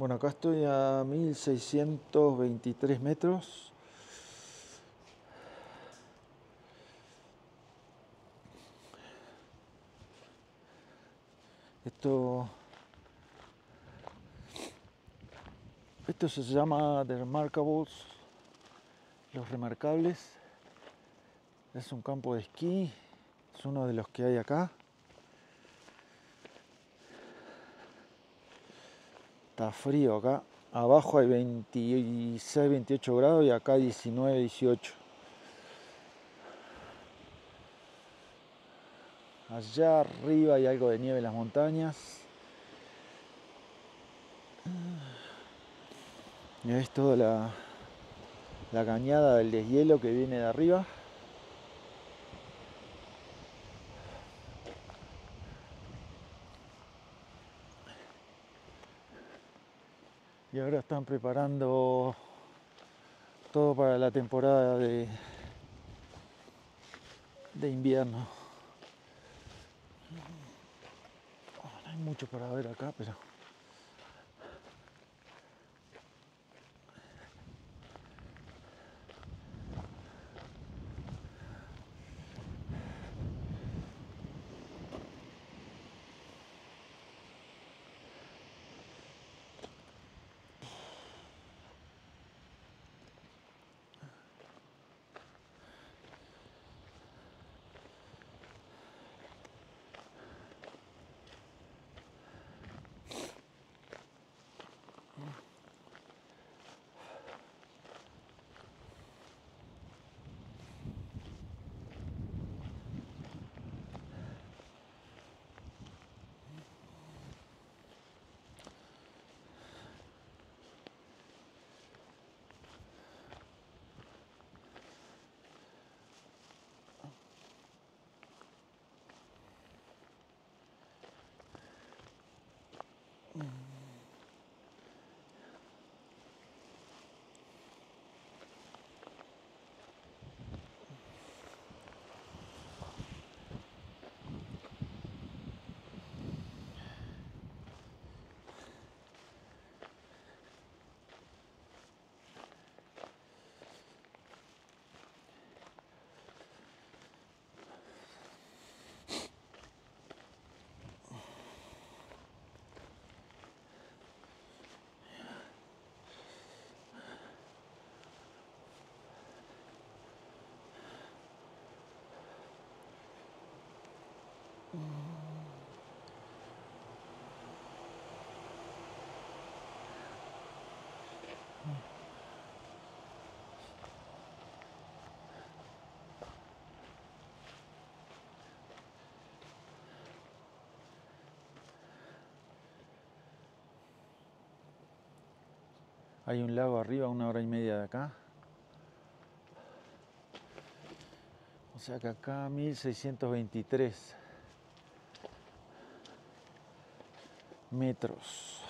Bueno, acá estoy a 1623 metros. Esto, esto se llama The Remarkables, los remarcables. Es un campo de esquí, es uno de los que hay acá. Está frío acá. Abajo hay 26, 28 grados y acá 19, 18. Allá arriba hay algo de nieve en las montañas. Y es toda la, la cañada del deshielo que viene de arriba. Y ahora están preparando todo para la temporada de, de invierno. No hay mucho para ver acá, pero Hay un lago arriba, una hora y media de acá. O sea que acá 1623 metros.